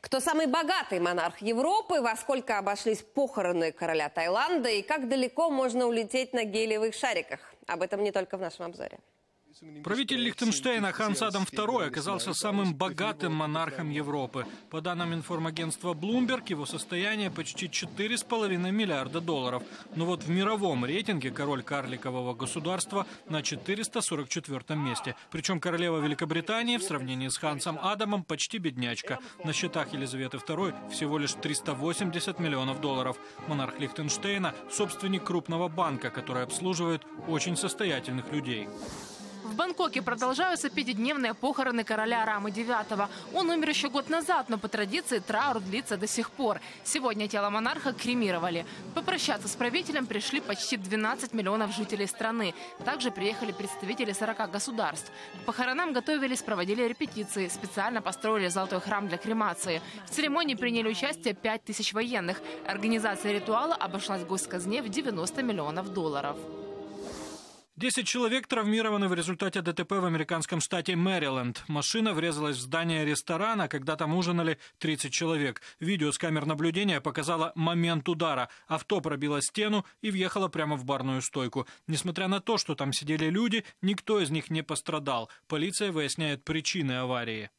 Кто самый богатый монарх Европы, во сколько обошлись похороны короля Таиланда и как далеко можно улететь на гелиевых шариках? Об этом не только в нашем обзоре. Правитель Лихтенштейна Ханс Адам II оказался самым богатым монархом Европы. По данным информагентства Bloomberg, его состояние почти 4,5 миллиарда долларов. Но вот в мировом рейтинге король карликового государства на 444 месте. Причем королева Великобритании в сравнении с Хансом Адамом почти беднячка. На счетах Елизаветы II всего лишь 380 миллионов долларов. Монарх Лихтенштейна – собственник крупного банка, который обслуживает очень состоятельных людей. В Бангкоке продолжаются пятидневные похороны короля Рамы IX. Он умер еще год назад, но по традиции траур длится до сих пор. Сегодня тело монарха кремировали. Попрощаться с правителем пришли почти 12 миллионов жителей страны. Также приехали представители 40 государств. К похоронам готовились, проводили репетиции. Специально построили золотой храм для кремации. В церемонии приняли участие 5 тысяч военных. Организация ритуала обошлась госказне в 90 миллионов долларов. Десять человек травмированы в результате ДТП в американском штате Мэриленд. Машина врезалась в здание ресторана, когда там ужинали 30 человек. Видео с камер наблюдения показало момент удара. Авто пробило стену и въехало прямо в барную стойку. Несмотря на то, что там сидели люди, никто из них не пострадал. Полиция выясняет причины аварии.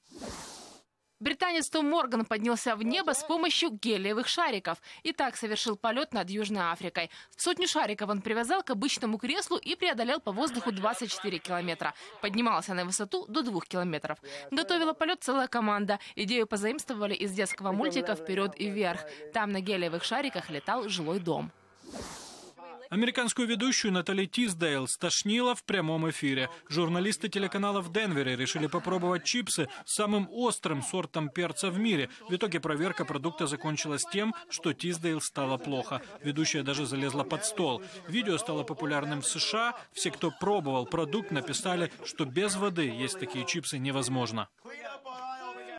Британец Том Морган поднялся в небо с помощью гелиевых шариков и так совершил полет над Южной Африкой. Сотню шариков он привязал к обычному креслу и преодолел по воздуху 24 километра. Поднимался на высоту до 2 километров. Готовила полет целая команда. Идею позаимствовали из детского мультика «Вперед и вверх». Там на гелиевых шариках летал жилой дом. Американскую ведущую Натали Тиздейл стошнило в прямом эфире. Журналисты телеканала в Денвере решили попробовать чипсы с самым острым сортом перца в мире. В итоге проверка продукта закончилась тем, что Тиздейл стало плохо. Ведущая даже залезла под стол. Видео стало популярным в США. Все, кто пробовал продукт, написали, что без воды есть такие чипсы невозможно.